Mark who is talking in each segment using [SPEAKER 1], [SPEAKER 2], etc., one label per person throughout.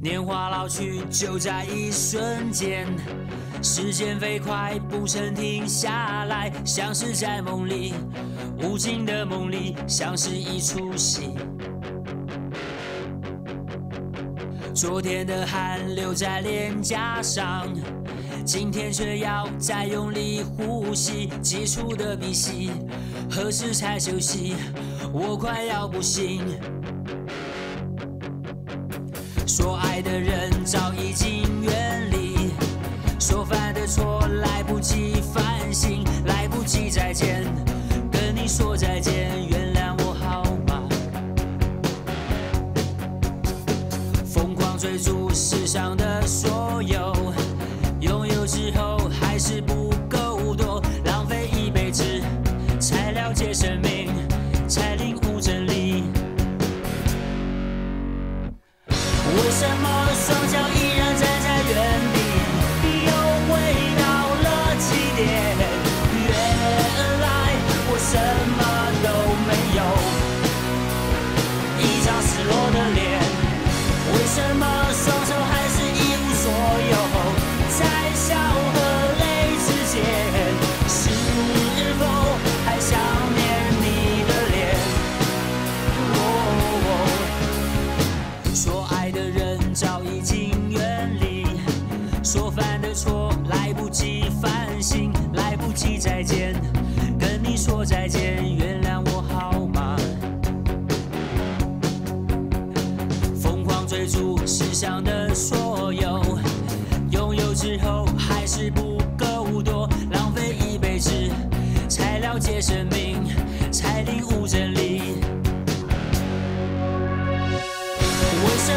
[SPEAKER 1] 年华老去，就在一瞬间，时间飞快，不曾停下来，像是在梦里，无尽的梦里，像是一出戏。昨天的汗流在脸颊上，今天却要再用力呼吸，急促的鼻息，何时才休息？我快要不行。说爱的人之后还是不够多，浪费一辈子才了解生命，才领悟真理。为什么双脚一说犯的错来不及反省，来不及再见，跟你说再见，原谅我好吗？疯狂追逐世上的所有，拥有之后还是不够多，浪费一辈子才了解生命，才领悟真理。为什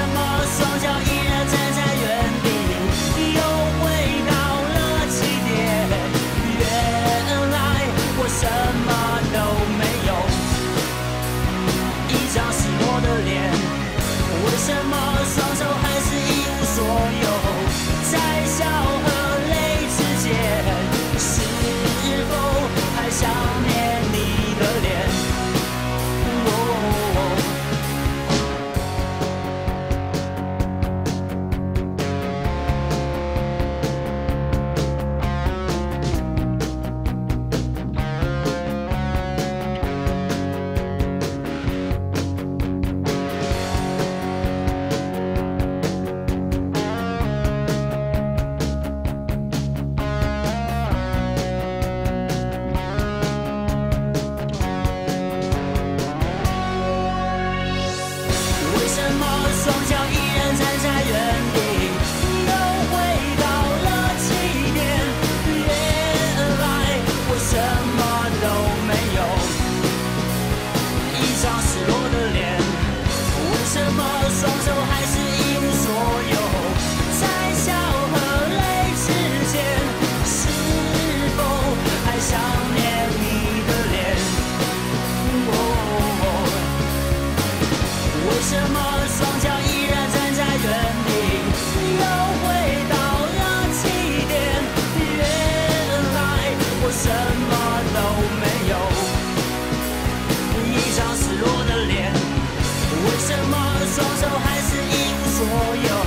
[SPEAKER 1] 双手还是一无所有。